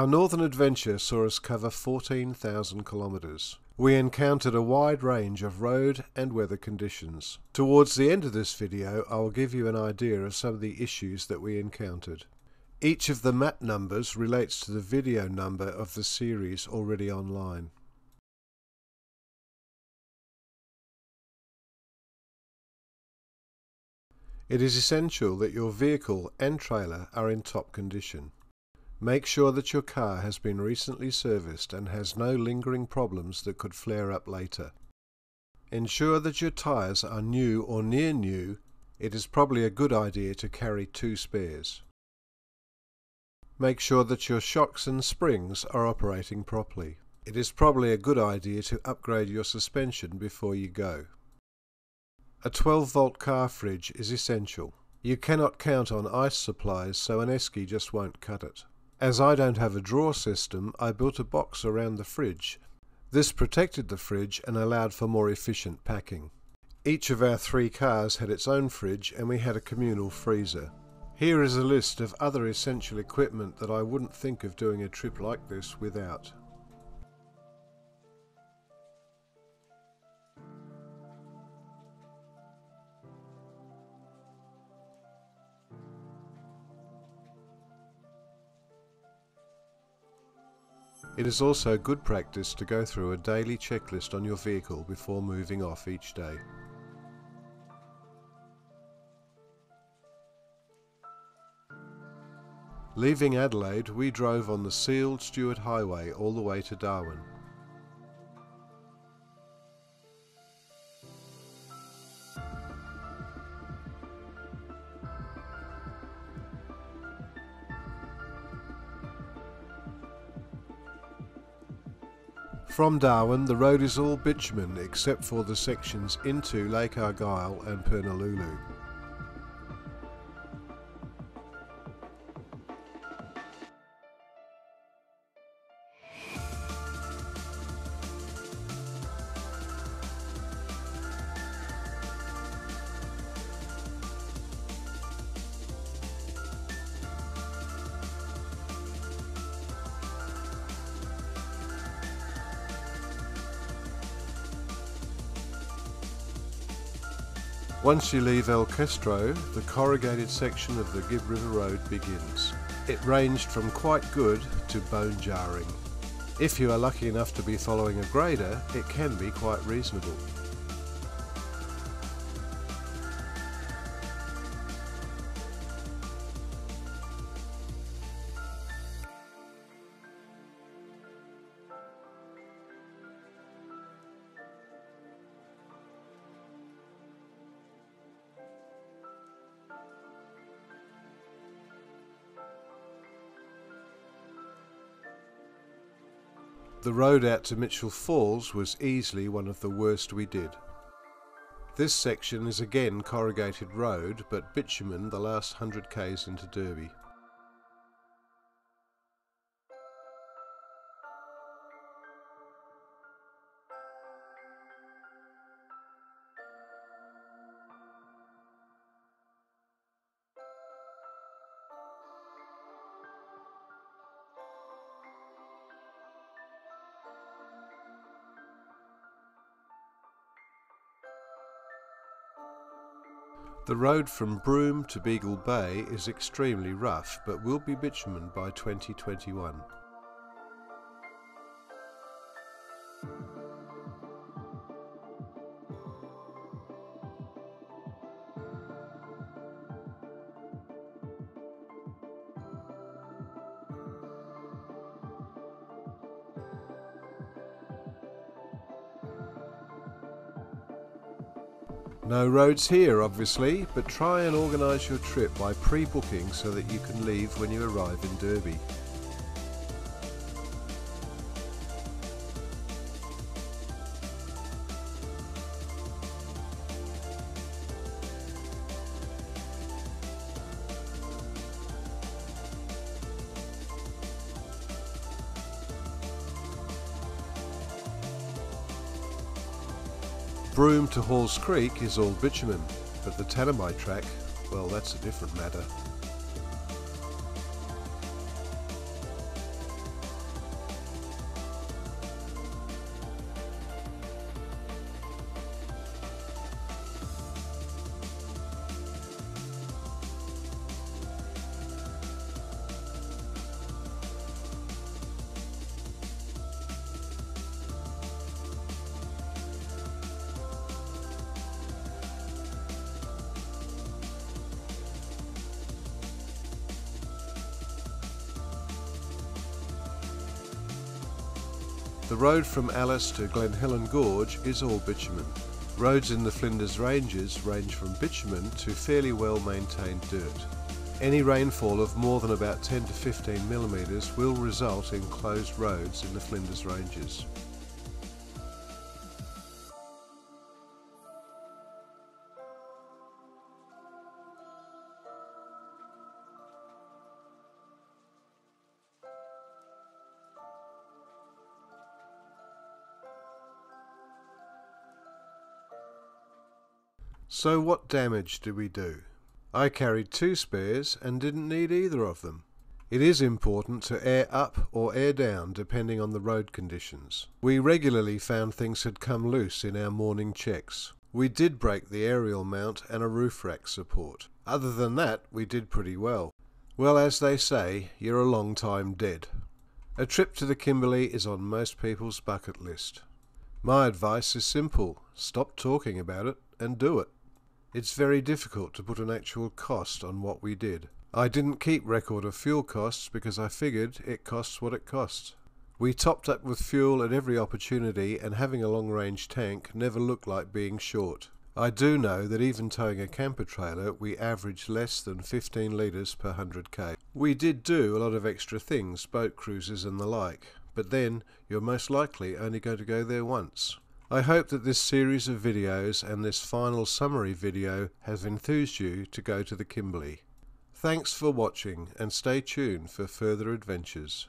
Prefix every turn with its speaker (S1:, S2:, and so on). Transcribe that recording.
S1: Our northern adventure saw us cover 14,000 kilometres. We encountered a wide range of road and weather conditions. Towards the end of this video I will give you an idea of some of the issues that we encountered. Each of the map numbers relates to the video number of the series already online. It is essential that your vehicle and trailer are in top condition. Make sure that your car has been recently serviced and has no lingering problems that could flare up later. Ensure that your tyres are new or near new. It is probably a good idea to carry two spares. Make sure that your shocks and springs are operating properly. It is probably a good idea to upgrade your suspension before you go. A 12 volt car fridge is essential. You cannot count on ice supplies so an esky just won't cut it. As I don't have a drawer system I built a box around the fridge. This protected the fridge and allowed for more efficient packing. Each of our three cars had its own fridge and we had a communal freezer. Here is a list of other essential equipment that I wouldn't think of doing a trip like this without. It is also good practice to go through a daily checklist on your vehicle before moving off each day. Leaving Adelaide, we drove on the sealed Stuart Highway all the way to Darwin. From Darwin, the road is all bitumen except for the sections into Lake Argyle and Purnululu. Once you leave El Questro, the corrugated section of the Gibb River Road begins. It ranged from quite good to bone jarring. If you are lucky enough to be following a grader, it can be quite reasonable. The road out to Mitchell Falls was easily one of the worst we did. This section is again corrugated road, but bitumen the last 100 k's into Derby. The road from Broome to Beagle Bay is extremely rough but will be bitumen by 2021. No roads here, obviously, but try and organise your trip by pre-booking so that you can leave when you arrive in Derby. Broome to Halls Creek is all bitumen, but the Tanami track, well that's a different matter. The road from Alice to Glen Helen Gorge is all bitumen. Roads in the Flinders Ranges range from bitumen to fairly well maintained dirt. Any rainfall of more than about 10 to 15 millimetres will result in closed roads in the Flinders Ranges. So what damage did we do? I carried two spares and didn't need either of them. It is important to air up or air down depending on the road conditions. We regularly found things had come loose in our morning checks. We did break the aerial mount and a roof rack support. Other than that, we did pretty well. Well, as they say, you're a long time dead. A trip to the Kimberley is on most people's bucket list. My advice is simple stop talking about it and do it. It's very difficult to put an actual cost on what we did. I didn't keep record of fuel costs because I figured it costs what it costs. We topped up with fuel at every opportunity and having a long range tank never looked like being short. I do know that even towing a camper trailer we averaged less than 15 litres per 100k. We did do a lot of extra things, boat cruises and the like, but then you're most likely only going to go there once. I hope that this series of videos and this final summary video has enthused you to go to the Kimberley. Thanks for watching and stay tuned for further adventures.